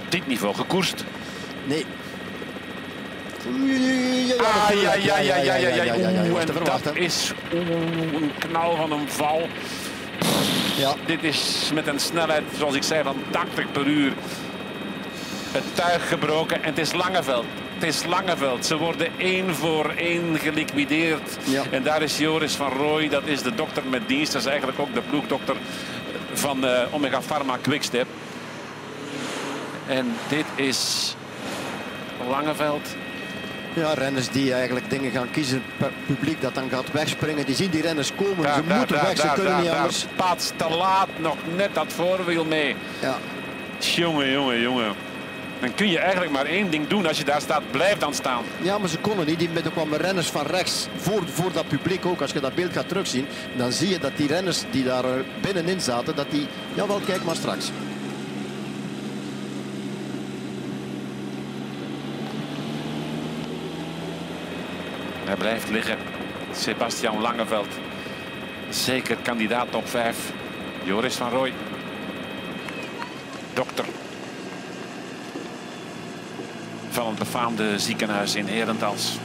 op dit niveau gekoerst. Nee. Ah, ja, ja, ja, ja, ja, ja. Oeh, Was en dat is oeh, een knal van een val. Ja. Dit is met een snelheid, zoals ik zei, van 80 per uur. Het tuig gebroken en het is Langeveld. Het is Langeveld. Ze worden één voor één geliquideerd. Ja. En daar is Joris van Rooij, dat is de dokter met dienst. Dat is eigenlijk ook de ploegdokter van eh, Omega Pharma Quickstep. En dit is Langeveld. Ja, renners die eigenlijk dingen gaan kiezen, per publiek dat dan gaat wegspringen. Die zien die renners komen, ze moeten weg, ze kunnen niet anders. Paats te laat, nog net dat voorwiel mee. Ja. Jongen, jongen, jongen. Dan kun je eigenlijk maar één ding doen als je daar staat. Blijf dan staan. ja, maar ze konden niet. Die met er kwamen renners van rechts voor, voor dat publiek ook. Als je dat beeld gaat terugzien, dan zie je dat die renners die daar eh, binnenin zaten, dat die, jawel, kijk maar straks. Hij blijft liggen. Sebastian Langeveld. Zeker kandidaat top 5. Joris van Rooij. Dokter. Van het befaamde ziekenhuis in Herentals.